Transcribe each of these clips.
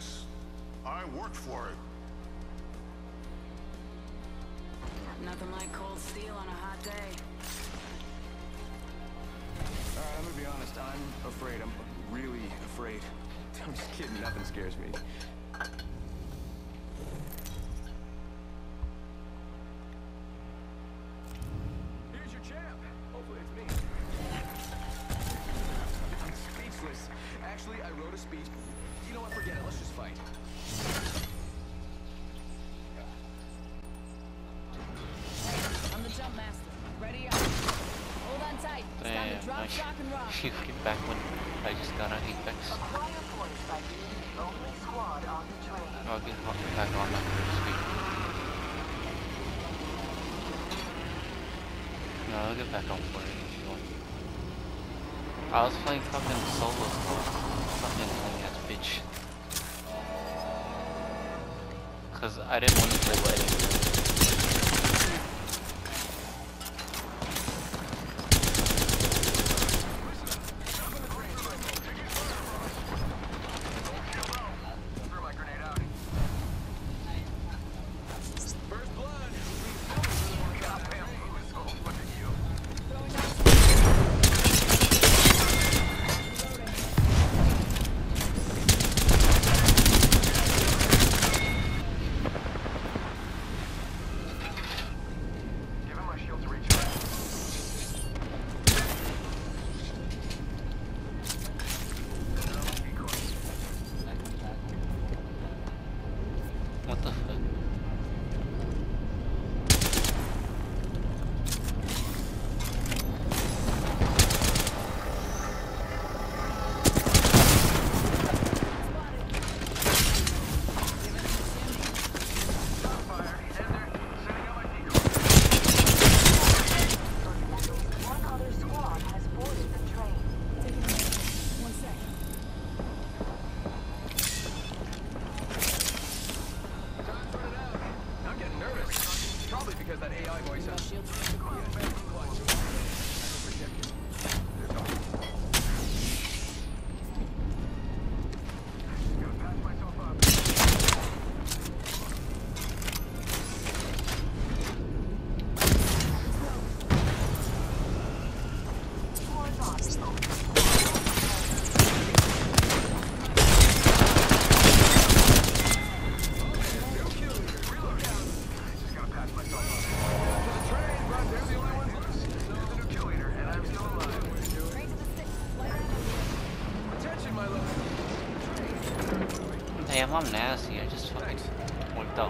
guess. I worked for it. Nothing like cold steel on a hot day. Alright, I'm gonna be honest. I'm afraid. I'm really afraid. I'm just kidding. Nothing scares me. Here's your champ. Hopefully it's me. I'm speechless. Actually, I wrote a speech. You know what? Forget it. Let's just fight. I'm the jump master. Ready up. Hold on tight. It's time to drop, shock, and rock. You get back when I just got on Apex. Acquire points by being the only squad on the train. Oh, I'll get back on my first speed. No, I'll get back on for it if you want. I was playing fucking solo squad. Fucking lame ass Cause I didn't want to play wedding.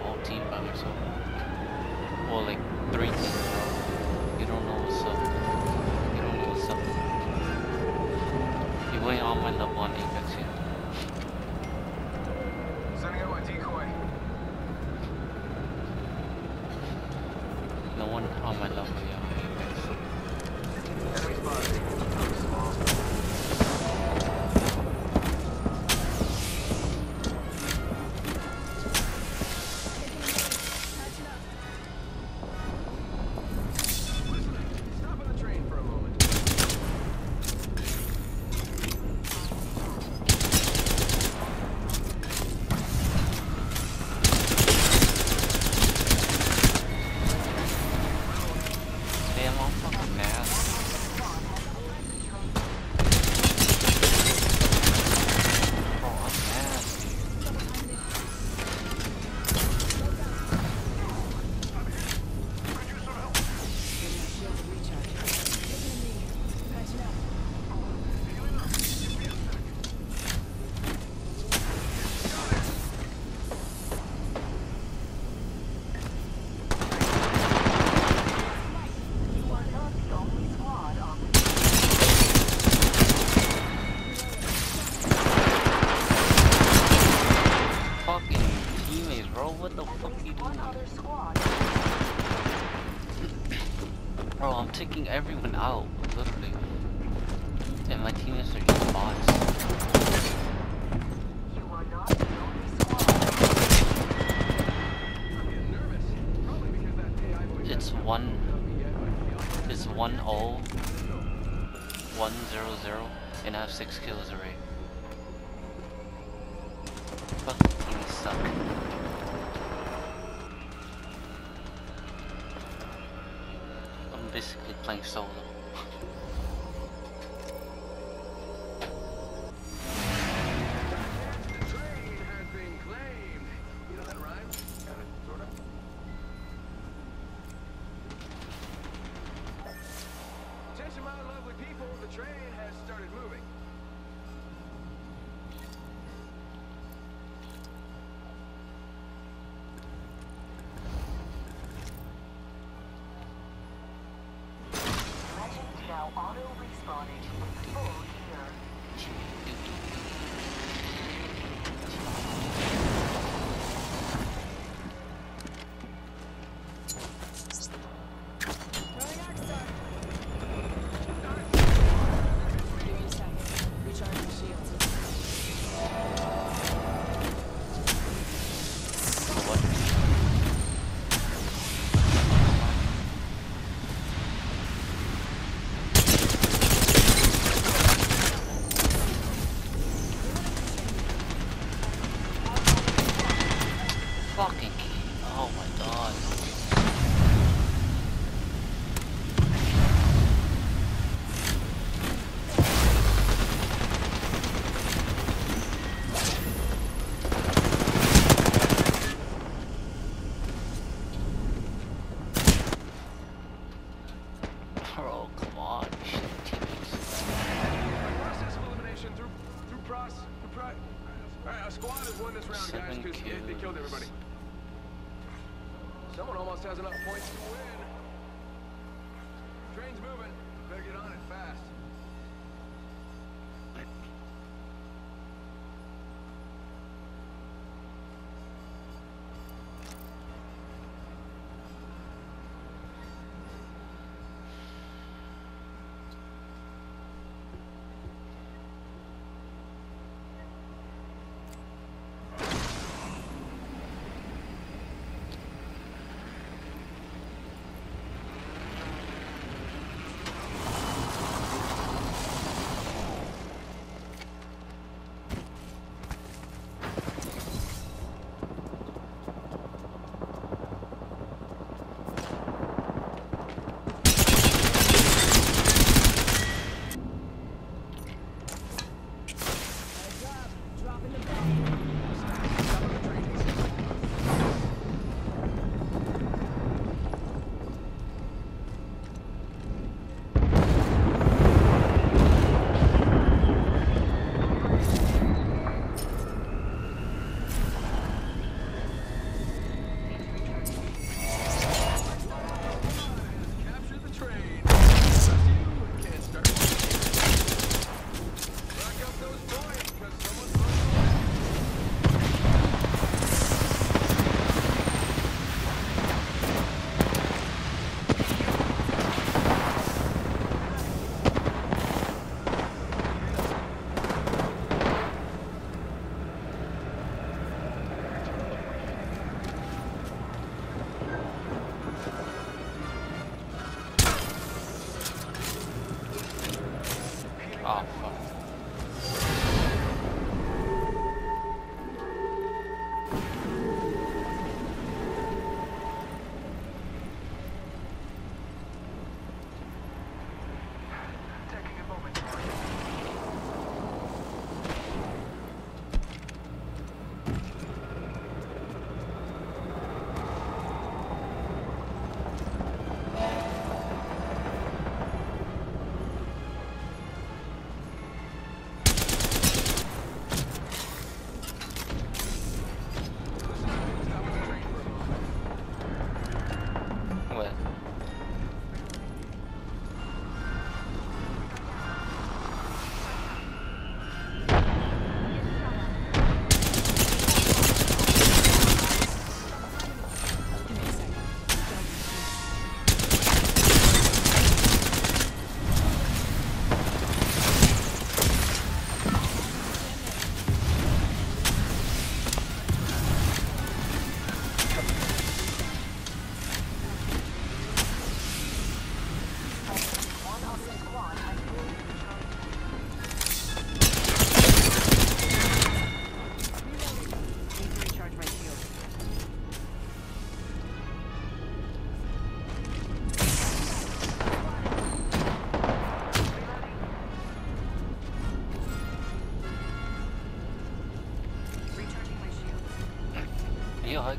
Whole team by myself. Well, like three teams. You don't know what's up. You don't know what's up. You ain't on my level one. but one O, one zero zero, and I have six kills already. Fucking suck. I'm basically playing solo. Now auto respawning with full gear.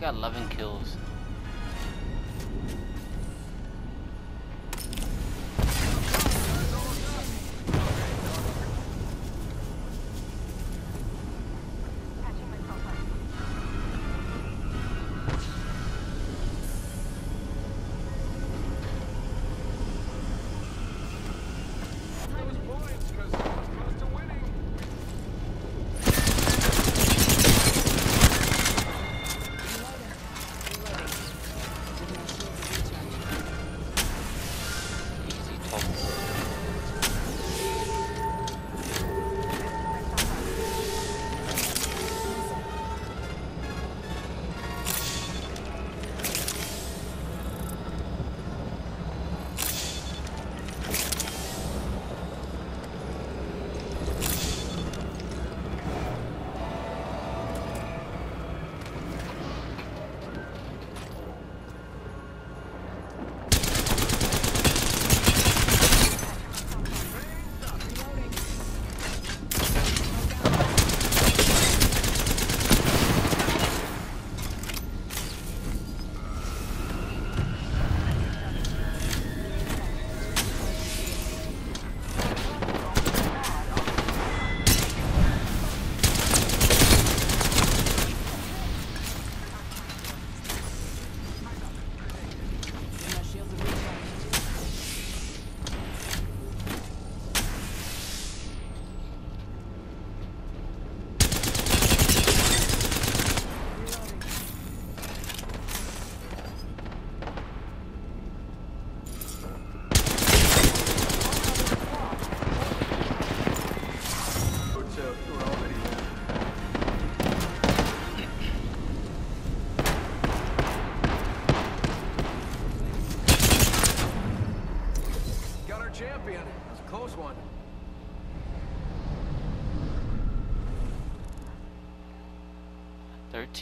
Got 11 kills. falta.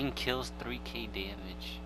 13 kills, 3k damage.